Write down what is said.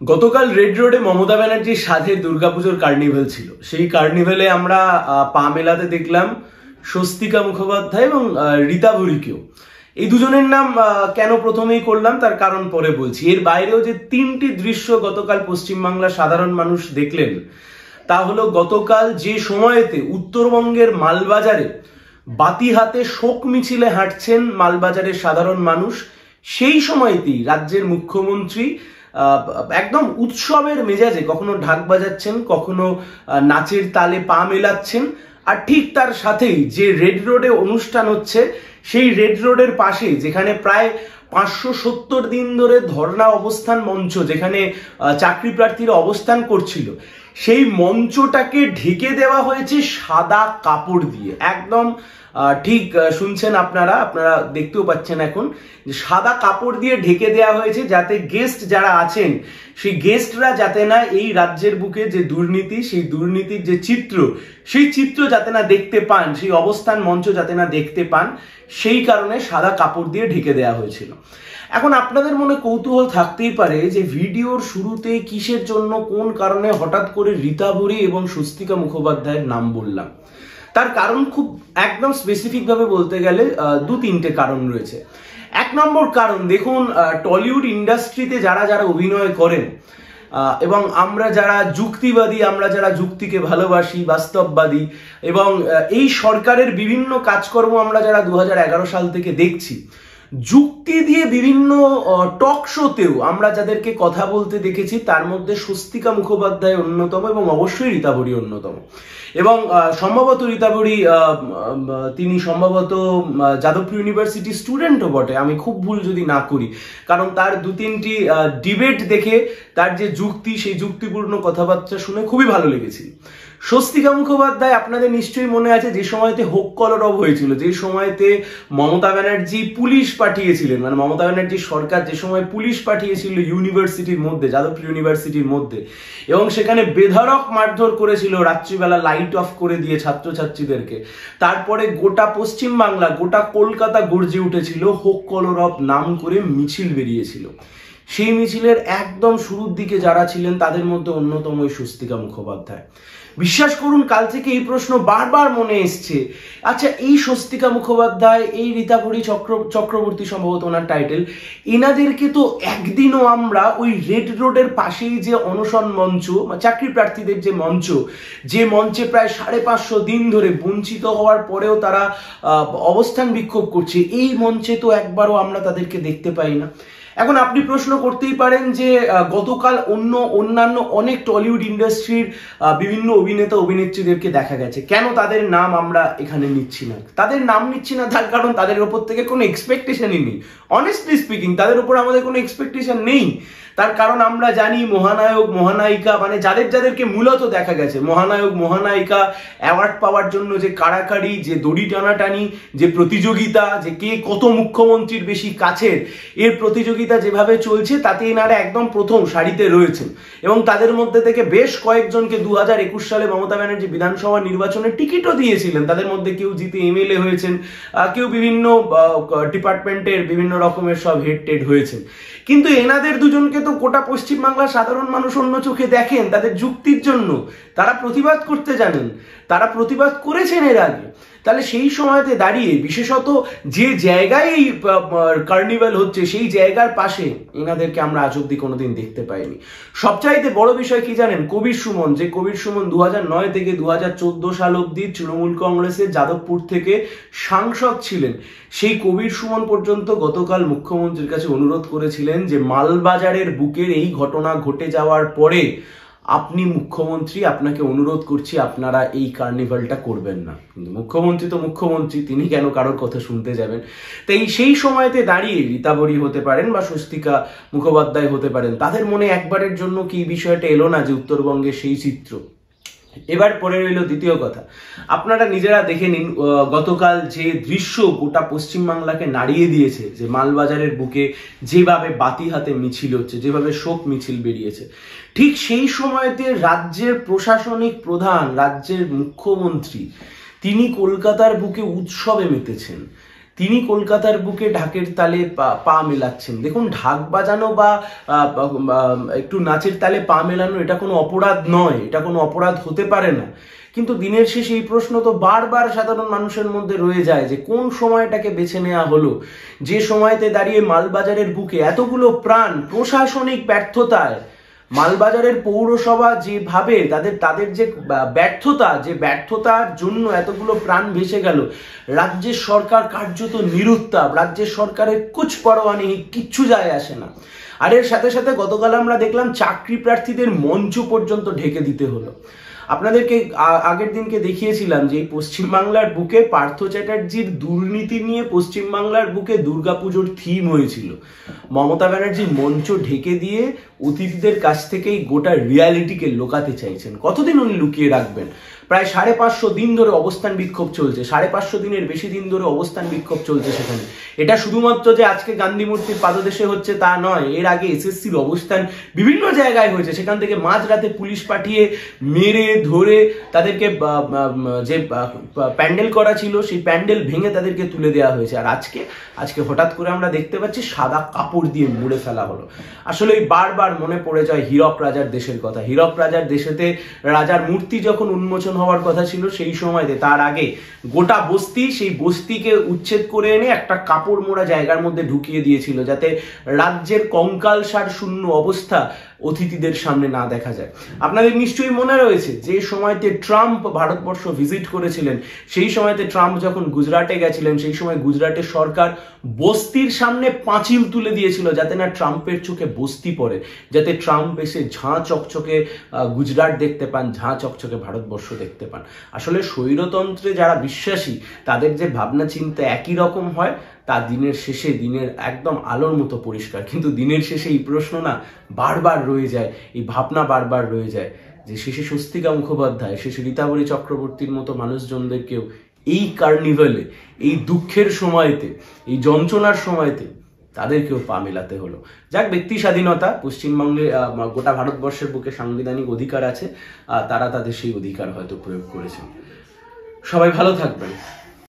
গতকাল রেড রোডে মমতা ব্যানার্জির সাথে দুর্গাপুজোর কার্নিভেল ছিল। সেই কার্নিভেলে আমরা পা মেলাতে দেখলাম স্বস্তিকা মুখোপাধ্যায় এবং রীতা ভরিকেও। এই দুজনের নাম কেন প্রথমেই করলাম তার কারণ পরে বলছি। এর বাইরেও যে তিনটি দৃশ্য গতকাল পশ্চিমবাংলার সাধারণ মানুষ দেখলেন, তা হলো গতকাল যে সময়তে উত্তরবঙ্গের মালবাজারে বাতি হাতে শোক মিছিলে হাঁটছেন মালবাজারের সাধারণ মানুষ, সেই সময়তেই রাজ্যের মুখ্যমন্ত্রী একদম উৎসবের মেজাজে কখনো ঢাক বাজাচ্ছেন, কখনো নাচের তালে পা মেলাচ্ছেন। আর ঠিক তার সাথেই যে রেড রোডে অনুষ্ঠান হচ্ছে, সেই রেড রোডের পাশে, যেখানে প্রায় পাঁচশো সত্তর দিন ধরে ধর্ণা অবস্থান মঞ্চ, যেখানে চাকরি প্রার্থীরা অবস্থান করছিল, সেই মঞ্চটাকে ঢেকে দেওয়া হয়েছে সাদা কাপড় দিয়ে। একদম ঠিক শুনছেন আপনারা আপনারা দেখতেও পাচ্ছেন এখন সাদা কাপড় দিয়ে ঢেকে দেওয়া হয়েছে যাতে গেস্ট যারা আছেন, সেই গেস্টরা যাতে না এই রাজ্যের বুকে যে দুর্নীতি, সেই দুর্নীতির যে চিত্র, সেই চিত্র যাতে না দেখতে পান, সেই অবস্থান মঞ্চ যাতে না দেখতে পান, সেই কারণে সাদা কাপড় দিয়ে ঢেকে দেওয়া হয়েছিল। এখন আপনাদের মনে কৌতূহল থাকতেই পারে যে ভিডিওর শুরুতে কিসের জন্য, কোন কারণে হঠাৎ করে রীতাভরি এবং স্বস্তিকা মুখোপাধ্যায়ের নাম বললাম। তার কারণ খুব একদম স্পেসিফিক ভাবে বলতে গেলে দু তিনটে কারণ রয়েছে। এক নম্বর কারণ, দেখুন টলিউড ইন্ডাস্ট্রিতে যারা যারা অভিনয় করেন এবং আমরা যারা যুক্তিবাদী, আমরা যারা যুক্তিকে ভালোবাসি, বাস্তববাদী, এবং এই সরকারের বিভিন্ন কাজকর্ম আমরা যারা দু হাজার এগারো সাল থেকে দেখছি যুক্তি দিয়ে বিভিন্ন টক শোতেও আমরা যাদেরকে কথা বলতে দেখেছি, তার মধ্যে স্বস্তিকা মুখোপাধ্যায় অন্যতম এবং অবশ্যই রীতাভরি অন্যতম। এবং সম্ভবত রীতাবরী তিনি সম্ভবত যাদবপুর ইউনিভার্সিটি স্টুডেন্টও বটে, আমি খুব ভুল যদি না করি। কারণ তার দু তিনটি ডিবেট দেখে তার যে যুক্তি, সেই যুক্তিপূর্ণ কথাবার্তা শুনে খুবই ভালো লেগেছিল স্বস্তিকা মুখোপাধ্যায় আপনাদের নিশ্চয়ই মনে আছে, যে সময়তে হোক কলরব হয়েছিল, যে সময়তে মমতা ব্যানার্জি পুলিশ পাঠিয়েছিলেন। মানে মমতা ব্যানার্জির সরকার যে সময় পুলিশ পাঠিয়েছিল ইউনিভার্সিটির মধ্যে, যাদবপুর ইউনিভার্সিটির মধ্যে, এবং সেখানে বেধড়ক মারধর করেছিল, রাত্রিবেলা লাইট অফ করে দিয়ে ছাত্রছাত্রীদেরকে। তারপরে গোটা পশ্চিম বাংলা গোটা কলকাতা গর্জে উঠেছিল, হোক কলরব নাম করে মিছিল বেরিয়েছিল। সেই মিছিলের একদম শুরুর দিকে যারা ছিলেন, তাদের মধ্যে অন্যতম ওই স্বস্তিকা মুখোপাধ্যায়। বিশ্বাস করুন, কাল থেকে এই প্রশ্ন বারবার মনে এসছে। আচ্ছা এই স্বস্তিকা মুখোপাধ্যায়, এই রীতাভরি চক্র, চক্রবর্তী সম্ভবত ওনার টাইটেল এনাদেরকে তো একদিনও আমরা ওই রেড রোডের পাশেই যে অনশন মঞ্চ, বা চাকরি প্রার্থীদের যে মঞ্চ, যে মঞ্চে প্রায় সাড়ে পাঁচশো দিন ধরে বঞ্চিত হওয়ার পরেও তারা অবস্থান বিক্ষোভ করছে, এই মঞ্চে তো একবারও আমরা তাদেরকে দেখতে পাই না। এখন আপনি প্রশ্ন করতেই পারেন যে গতকাল অন্য অন্যান্য অনেক টলিউড ইন্ডাস্ট্রির বিভিন্ন অভিনেতা, অভিনেত্রীদেরকে দেখা গেছে। কেন তাদের নাম আমরা এখানে নিচ্ছি না? তাদের নাম নিচ্ছি না তার কারণ তাদের ওপর থেকে কোনো এক্সপেকটেশনই নেই। অনেস্টলি স্পিকিং তাদের উপর আমাদের কোনো এক্সপেকটেশন নেই। তার কারণ আমরা জানি মহানায়ক, মহানায়িকা মানে যাদের যাদেরকে মূলত দেখা গেছে। মহানায়ক, মহানায়িকা অ্যাওয়ার্ড পাওয়ার জন্য যে কাড়াকাড়ি, যে দড়ি টানাটানি, যে প্রতিযোগিতা, যে কে কত মুখ্যমন্ত্রীর বেশি কাছের, এর প্রতিযোগিতা যেভাবে চলছে তাতে এনারা একদম প্রথম সারিতে রয়েছেন। এবং তাদের মধ্যে থেকে বেশ কয়েকজনকে দু হাজার একুশ সালে মমতা ব্যানার্জি বিধানসভা নির্বাচনের টিকিটও দিয়েছিলেন। তাদের মধ্যে কেউ জিতে এমএলএ হয়েছেন কেউ বিভিন্ন ডিপার্টমেন্টের বিভিন্ন রকমের সব হেড টেড হয়েছেন। কিন্তু এনাদের দুজনকে তো গোটা পশ্চিমবাংলার সাধারণ মানুষ অন্য চোখে দেখেন, তাদের যুক্তির জন্য। তারা প্রতিবাদ করতে জানেন, তারা প্রতিবাদ করেছেন এর আগে। তাহলে সেই সময়তে দাঁড়িয়ে, বিশেষত যে জায়গায় এই কার্নিভাল হচ্ছে, সেই জায়গার পাশে এনাদেরকে আমরা আজ অব্দি কোনোদিন দেখতে পাইনি। সবচাইতে বড় বিষয় কি জানেন? কবির সুমন, যে কবির সুমন দু নয় থেকে দু হাজার চোদ্দ সাল অব্দি তৃণমূল কংগ্রেসের যাদবপুর থেকে সাংসদ ছিলেন। সেই কবির সুমন পর্যন্ত গতকাল মুখ্যমন্ত্রীর কাছে অনুরোধ করেছিলেন যে মালবাজারের বুকের এই ঘটনা ঘটে যাওয়ার পরে আপনি মুখ্যমন্ত্রী, আপনাকে অনুরোধ করছি, আপনারা এই কার্নিভালটা করবেন না। কিন্তু মুখ্যমন্ত্রী তো মুখ্যমন্ত্রী, তিনি কেন কারোর কথা শুনতে যাবেন? তাই সেই সময়তে দাঁড়িয়ে রীতাবরী হতে পারেন বা স্বস্তিকা মুখোপাধ্যায় হতে পারেন, তাদের মনে একবারের জন্য কি বিষয়টা এলো না যে উত্তরবঙ্গে সেই চিত্র? এবার পরে রইল দ্বিতীয় কথা। আপনারা নিজেরা দেখে নিন গতকাল যে দৃশ্য গোটা পশ্চিমবাংলাকে নাড়িয়ে দিয়েছে, যে মালবাজারের বুকে যেভাবে বাতি হাতে মিছিল হচ্ছে, যেভাবে শোক মিছিল বেরিয়েছে, ঠিক সেই সময়তে রাজ্যের প্রশাসনিক প্রধান, রাজ্যের মুখ্যমন্ত্রী, তিনি কলকাতার বুকে উৎসবে মেতেছেন। তিনি কলকাতার বুকে ঢাকের তালে পা- মেলাচ্ছেন। দেখুন, ঢাক বাজানো বা একটু নাচের তালে পা মেলানো, এটা কোনো অপরাধ নয়, এটা কোনো অপরাধ হতে পারে না। কিন্তু দিনের শেষে এই প্রশ্ন তো বারবার সাধারণ মানুষের মধ্যে রয়ে যায় যে, কোন সময়টাকে বেছে নেওয়া হলো? যে সময়তে দাঁড়িয়ে মালবাজারের বুকে এতগুলো প্রাণ প্রশাসনিক ব্যর্থতায় মালবাজারের পৌরসভা যেভাবে তাদের তাদের যে ব্যর্থতা, যে ব্যর্থতার জন্য এতগুলো প্রাণ ভেসে গেল, রাজ্যের সরকার কার্যত নিরুত্তাপ, রাজ্যের সরকারের কুচ পরোয়া নেই কিচ্ছু যায় আসে না। আর এর সাথে সাথে গতকাল আমরা দেখলাম চাকরি প্রার্থীদের মঞ্চ পর্যন্ত ঢেকে দিতে হলো। আপনাদেরকে আগের দিনকে দেখিয়েছিলাম যে পশ্চিমবাংলার বুকে পার্থ চ্যাটার্জির দুর্নীতি নিয়ে পশ্চিমবাংলার বুকে দুর্গাপুজোর থিম হয়েছিল। মমতা ব্যানার্জি মঞ্চ ঢেকে দিয়ে অতিথিদের কাছ থেকেই গোটা রিয়ালিটিকে লোকাতে চাইছেন। কতদিন উনি লুকিয়ে রাখবেন? প্রায় সাড়ে পাঁচশো দিন ধরে অবস্থান বিক্ষোভ চলছে। সাড়ে পাঁচশো দিনের বেশি দিন ধরে অবস্থান বিক্ষোভ চলছে সেখানে। এটা শুধুমাত্র যে আজকে গান্ধী মূর্তির পাদদেশে হচ্ছে তা নয়, এর আগে এসএসসির অবস্থান বিভিন্ন জায়গায় হয়েছে। সেখান থেকে মাঝরাতে পুলিশ পাঠিয়ে মেরে, ধরে তাদেরকে যে প্যান্ডেল করা ছিল, সেই প্যান্ডেল ভেঙে তাদেরকে তুলে দেওয়া হয়েছে। আর আজকে আজকে হঠাৎ করে আমরা দেখতে পাচ্ছি সাদা কাপড় দিয়ে মুড়ে ফেলা হলো। আসলে বারবার মনে পড়ে যায় হীরক রাজার দেশের কথা। হীরক রাজার দেশেতে রাজার মূর্তি যখন উন্মোচন হওয়ার কথা ছিল সেই সময়তে। তার আগে গোটা বস্তি সেই বস্তিকে উচ্ছেদ করে এনে একটা কাপড় মোড়া জায়গার মধ্যে ঢুকিয়ে দিয়েছিল, যাতে রাজ্যের কঙ্কালসার শূন্য অবস্থা অতিথিদের সামনে না দেখা যায়। আপনাদের নিশ্চয়ই মনে রয়েছে, যে সময়তে ট্রাম্প ভারতবর্ষ ভিজিট করেছিলেন, সেই সময়তে ট্রাম্প যখন গুজরাটে গেছিলেন, সেই সময় গুজরাটের সরকার বস্তির সামনে পাঁচিল তুলে দিয়েছিল, যাতে না ট্রাম্পের চোখে বস্তি পড়ে, যাতে ট্রাম্প এসে ঝাঁ চকচকে গুজরাট দেখতে পান, ঝাঁ চকচকে ভারতবর্ষ দেখতে পান। আসলে স্বৈরতন্ত্রে যারা বিশ্বাসী, তাদের যে ভাবনা চিন্তা একই রকম হয় তা দিনের শেষে দিনের একদম আলোর মতো পরিষ্কার। কিন্তু দিনের শেষে এই প্রশ্ন না বারবার রয়ে যায়, এই ভাবনা বারবার রয়ে যায় যে শেষে স্বস্তিকা মুখোপাধ্যায়, শেষে রীতাবলী চক্রবর্তীর মতো মানুষজনদেরকেও এই কার্নিভালে, এই দুঃখের সময়তে, এই যন্ত্রণার সময়তে তাদেরকেও পা মেলাতে হলো। যাক, ব্যক্তি স্বাধীনতা, পশ্চিমবঙ্গে গোটা ভারতবর্ষের বুকে সাংবিধানিক অধিকার আছে তারা তাদের সেই অধিকার হয়তো প্রয়োগ করেছেন। সবাই ভালো থাকবেন।